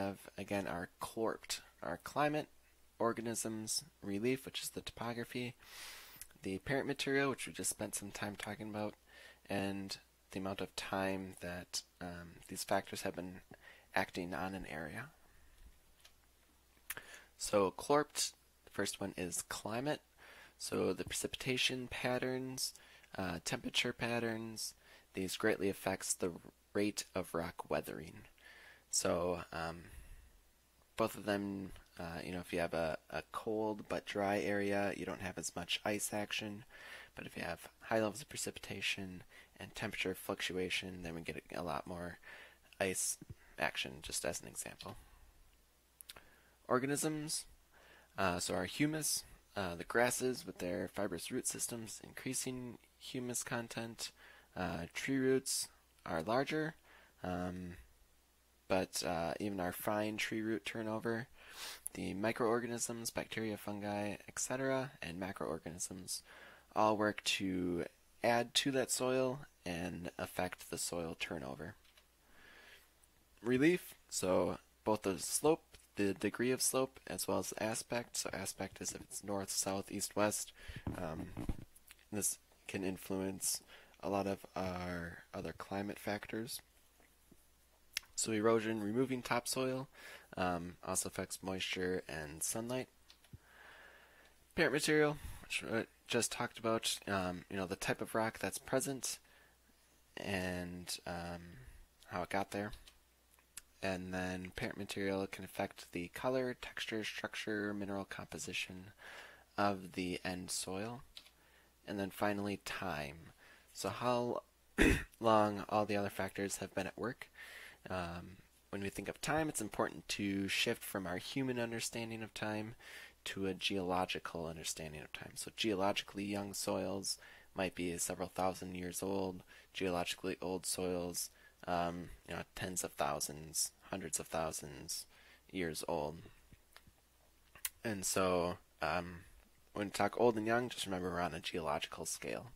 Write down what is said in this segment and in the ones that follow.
have again our CLORPT, our climate, organisms, relief, which is the topography, the parent material, which we just spent some time talking about, and the amount of time that um, these factors have been acting on an area. So CLORPT, the first one is climate. So the precipitation patterns, uh, temperature patterns, these greatly affects the rate of rock weathering. So um, both of them, uh, you know, if you have a, a cold but dry area, you don't have as much ice action. But if you have high levels of precipitation and temperature fluctuation, then we get a lot more ice action, just as an example. Organisms, uh, so our humus, uh, the grasses with their fibrous root systems increasing humus content. Uh, tree roots are larger, um, but uh, even our fine tree root turnover, the microorganisms, bacteria, fungi, etc., and macroorganisms all work to add to that soil and affect the soil turnover. Relief, so both the slope, the degree of slope, as well as the aspect. So aspect is if it's north, south, east, west. Um, this can influence a lot of our other climate factors. So erosion, removing topsoil, um, also affects moisture and sunlight. Parent material, which I just talked about, um, you know, the type of rock that's present and um, how it got there. And then parent material can affect the color, texture, structure, mineral composition of the end soil. And then finally, time. So how long all the other factors have been at work. Um, when we think of time, it's important to shift from our human understanding of time to a geological understanding of time. So geologically young soils might be several thousand years old. Geologically old soils, um, you know, tens of thousands, hundreds of thousands years old. And so, um, when we talk old and young, just remember we're on a geological scale.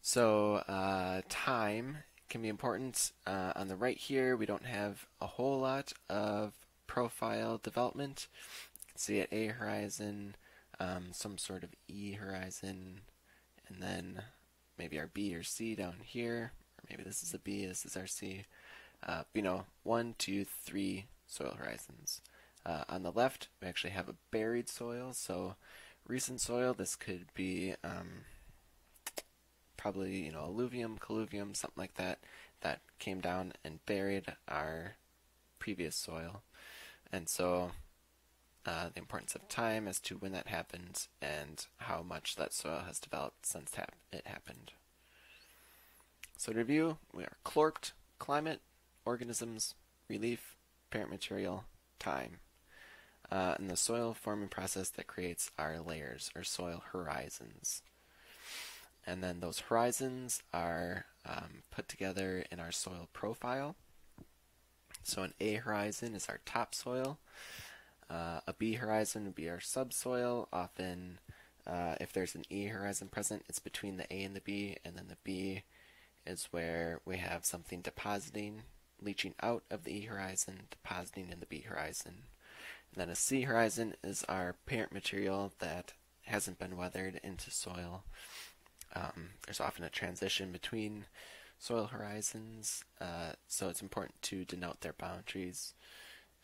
So uh, time can be important. Uh, on the right here, we don't have a whole lot of profile development. You can see at A horizon, um, some sort of E horizon, and then maybe our B or C down here, or maybe this is a B, this is our C. Uh, you know, one, two, three soil horizons. Uh, on the left, we actually have a buried soil, so recent soil, this could be um, probably you know alluvium, colluvium, something like that, that came down and buried our previous soil, and so uh, the importance of time as to when that happened and how much that soil has developed since hap- it happened. So to review, we are CLORPT, climate, organisms, relief, parent material, time. Uh, and the soil forming process that creates our layers or soil horizons and then those horizons are um, put together in our soil profile. So an A horizon is our topsoil. Uh, a B horizon would be our subsoil. Often, uh, if there's an E horizon present, it's between the A and the B, and then the B is where we have something depositing, leaching out of the E horizon, depositing in the B horizon. And then a C horizon is our parent material that hasn't been weathered into soil. Um, there's often a transition between soil horizons, uh, so it's important to denote their boundaries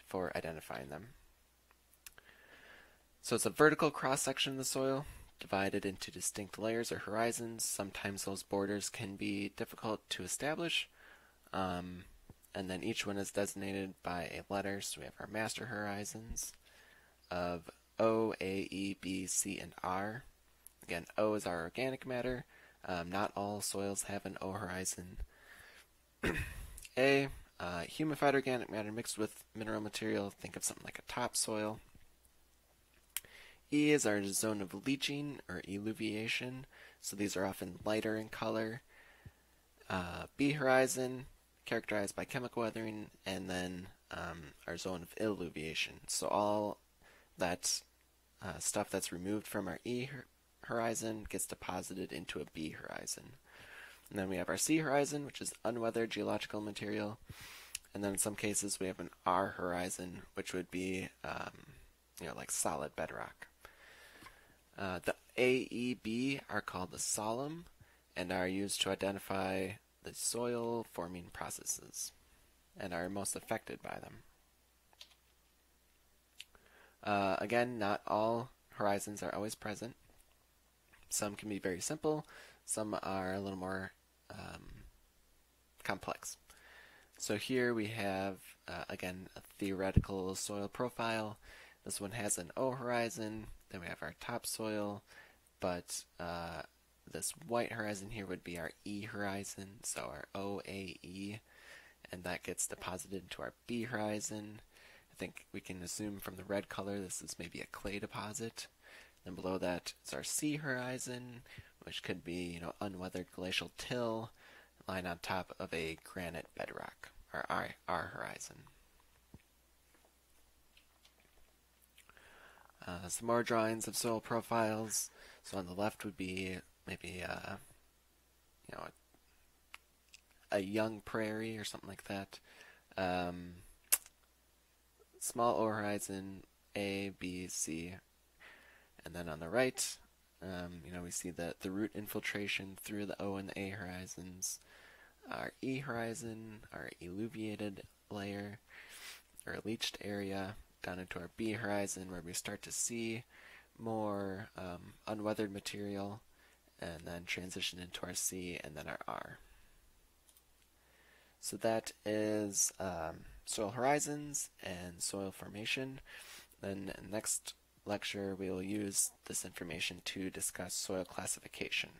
for identifying them. So it's a vertical cross section of the soil divided into distinct layers or horizons. Sometimes those borders can be difficult to establish. Um, and then each one is designated by a letter. So we have our master horizons of O, A, E, B, C, and R. Again, O is our organic matter. Um, not all soils have an O horizon. A, uh, humified organic matter mixed with mineral material. Think of something like a topsoil. E is our zone of leaching or eluviation. So these are often lighter in color. Uh, B horizon, characterized by chemical weathering, and then um, our zone of illuviation. So all that uh, stuff that's removed from our E horizon gets deposited into a B horizon. And then we have our C horizon, which is unweathered geological material. And then in some cases we have an R horizon, which would be um, you know like solid bedrock. Uh, the A, E, B are called the solum and are used to identify the soil forming processes and are most affected by them. Uh, again, not all horizons are always present. Some can be very simple, some are a little more um, complex. So here we have, uh, again, a theoretical soil profile. This one has an O horizon, then we have our topsoil, but uh, this white horizon here would be our E horizon, so our OAE, and that gets deposited into our B horizon. I think we can assume from the red color this is maybe a clay deposit. Then below that is our C horizon, which could be you know unweathered glacial till lying on top of a granite bedrock, or our, R horizon. Uh, some more drawings of soil profiles. So on the left would be maybe uh, you know a, a, young prairie or something like that. Um, small O horizon A, B, C, and then on the right, um, you know we see the the root infiltration through the O and the A horizons. Our E horizon, our eluviated layer, or leached area, down into our B horizon where we start to see more um, unweathered material and then transition into our C and then our R. So that is um, soil horizons and soil formation. Then next lecture we will use this information to discuss soil classification.